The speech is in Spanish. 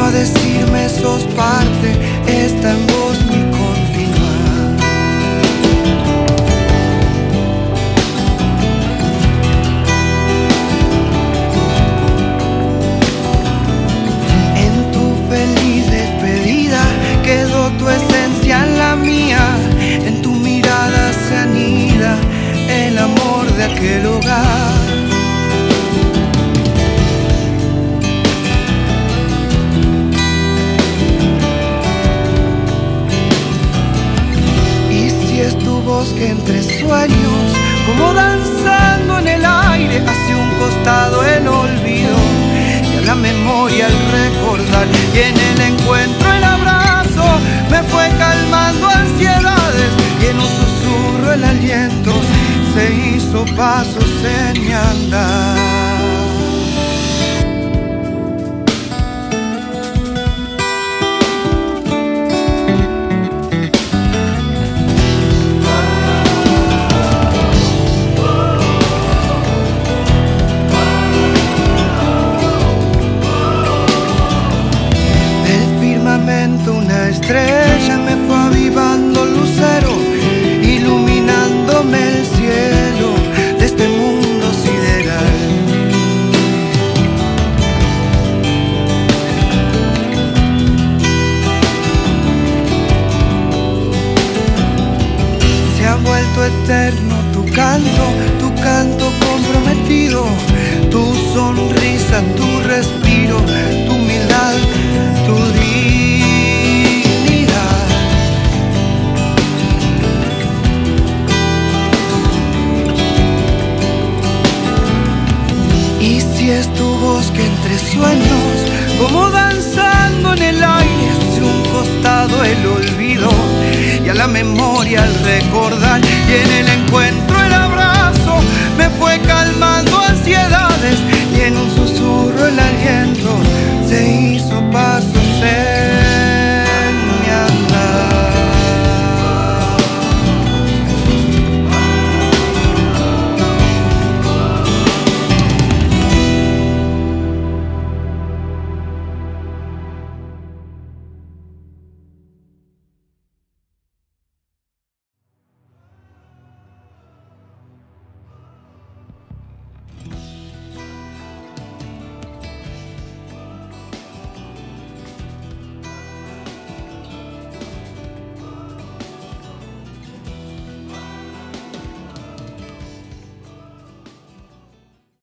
vino a decirme sos parte, está en que entre sueños, como danzando en el aire, hacia un costado el olvido y a la memoria el recordar. Y en el encuentro el abrazo me fue calmando ansiedades y en un susurro el aliento se hizo pasos en mi andar. Eterno tu canto, tu canto comprometido, tu sonrisa, tu respiro, tu humildad, tu dignidad. Y si es tu voz que entre sueños, como danzando en el aire, hacia un costado el olvido memoria al recordar y en el encuentro